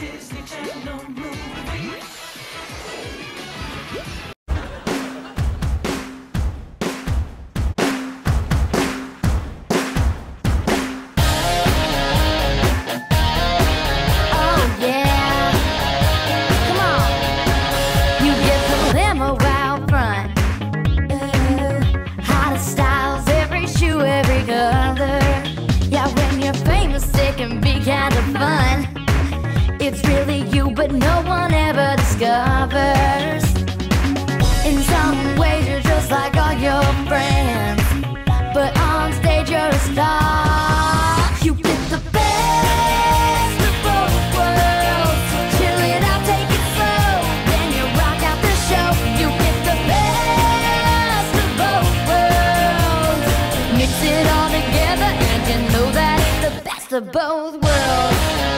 Disney Channel movie. Oh yeah, come on. You get the limo out front. Ooh, hottest styles, every shoe, every color. Yeah, when you're famous, it can be kind of fun. It's really you, but no one ever discovers. In some ways, you're just like all your friends, but on stage, you're a star. You get the best of both worlds. Chill it take it slow, then you rock out the show. You get the best of both worlds. Mix it all together, and you know the best of both worlds.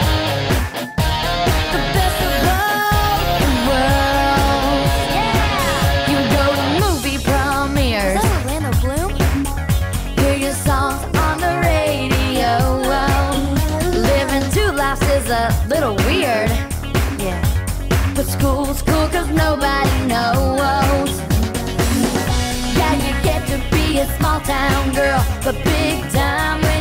A little weird. Yeah. But school's cool cause nobody knows. Yeah, you get to be a small town girl, but big time